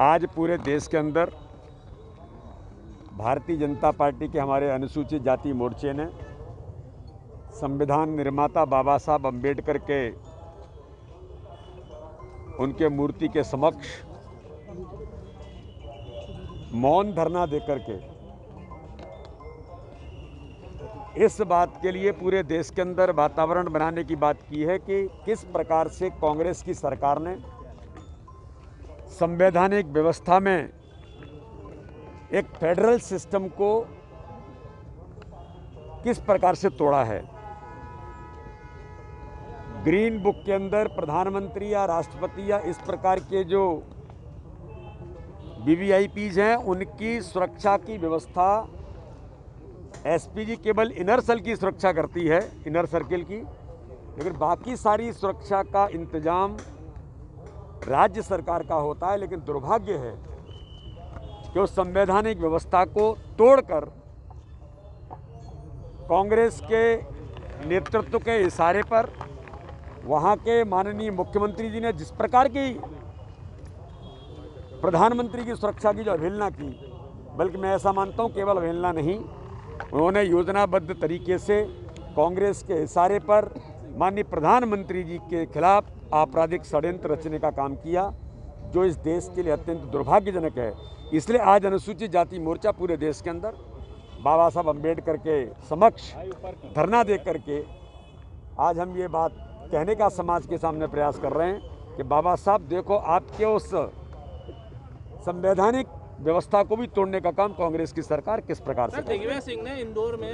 आज पूरे देश के अंदर भारतीय जनता पार्टी के हमारे अनुसूचित जाति मोर्चे ने संविधान निर्माता बाबा साहब अंबेडकर के, उनके मूर्ति के समक्ष मौन धरना देकर के इस बात के लिए पूरे देश के अंदर वातावरण बनाने की बात की है कि किस प्रकार से कांग्रेस की सरकार ने संवैधानिक व्यवस्था में एक फेडरल सिस्टम को किस प्रकार से तोड़ा है? ग्रीन बुक के अंदर प्रधानमंत्री या राष्ट्रपति या इस प्रकार के जो वीवीआईपीज हैं, उनकी सुरक्षा की व्यवस्था एसपीजी केवल इनर सेल की सुरक्षा करती है इनर सर्किल की, लेकिन बाकी सारी सुरक्षा का इंतज़ाम राज्य सरकार का होता है, लेकिन दुर्भाग्य है कि उस संवैधानिक व्यवस्था को तोड़कर कांग्रेस के नेतृत्व के इशारे पर वहाँ के माननीय मुख्यमंत्री जी ने जिस प्रकार की प्रधानमंत्री की सुरक्षा की जो अवहेलना की, बल्कि मैं ऐसा मानता हूँ केवल अवहेलना नहीं, उन्होंने योजनाबद्ध तरीके से कांग्रेस के इशारे पर माननीय प्रधानमंत्री जी के खिलाफ आपराधिक षड्यंत्र रचने का काम किया जो इस देश के लिए अत्यंत दुर्भाग्यजनक है। इसलिए आज अनुसूचित जाति मोर्चा पूरे देश के अंदर बाबा साहब अंबेडकर के समक्ष धरना दे करके आज हम ये बात कहने का समाज के सामने प्रयास कर रहे हैं कि बाबा साहब देखो आपके उस संवैधानिक व्यवस्था को भी तोड़ने का काम कांग्रेस की सरकार किस प्रकार से सिंह ने इंदौर में